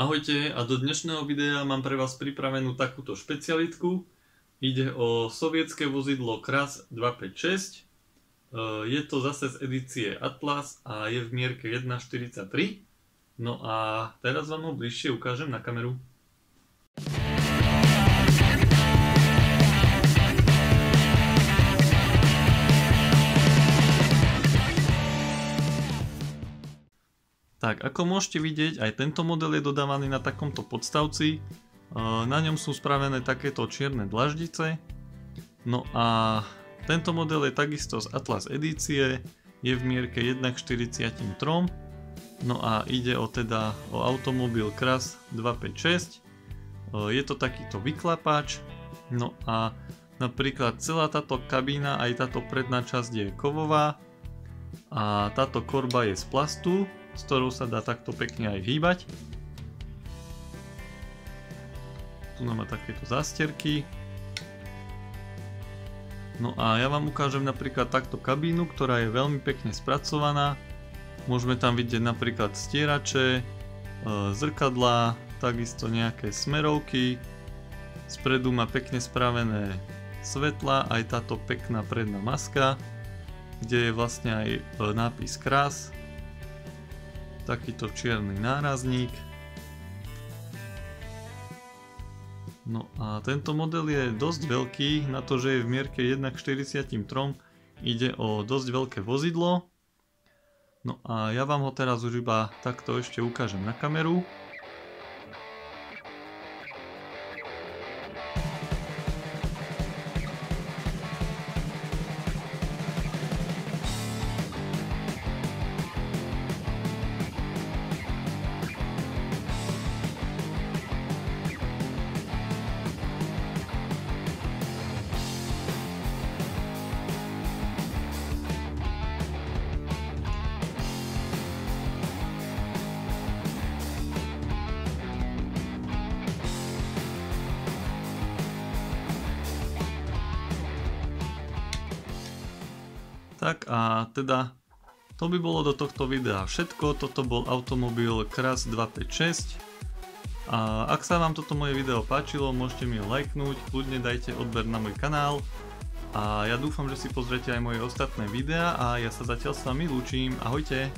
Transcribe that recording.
Ahojte a do dnešného videa mám pre vás pripravenú takúto špecialitku. Ide o sovietské vozidlo KRAS 256. E, je to zase z edície Atlas a je v mierke 1.43. No a teraz vám ho bližšie ukážem na kameru. Tak, ako môžete vidieť, aj tento model je dodávaný na takomto podstavci. E, na ňom sú spravené takéto čierne dlaždice. No a tento model je takisto z Atlas edície, je v mierke 1 k 43. No a ide o teda o automobil Kras 256. E, je to takýto vyklapač. No a napríklad celá táto kabína, aj táto predná časť je kovová. A táto korba je z plastu, s ktorou sa dá takto pekne aj hýbať. Tu máme takéto zásterky. No a ja vám ukážem napríklad takto kabínu, ktorá je veľmi pekne spracovaná. Môžeme tam vidieť napríklad stierače, e, zrkadlá, takisto nejaké smerovky. Spredu má pekne spravené svetla, aj táto pekná predná maska, kde je vlastne aj e, nápis krás takýto čierny nárazník. No a tento model je dosť veľký, na to, že je v mierke 1 k 43, ide o dosť veľké vozidlo. No a ja vám ho teraz už iba takto ešte ukážem na kameru. Tak a teda to by bolo do tohto videa všetko, toto bol automobil Kras 256 a ak sa vám toto moje video páčilo, môžete mi ho lajknúť, kľudne dajte odber na môj kanál. A ja dúfam, že si pozriete aj moje ostatné videá a ja sa zatiaľ s vami lúčim, ahojte!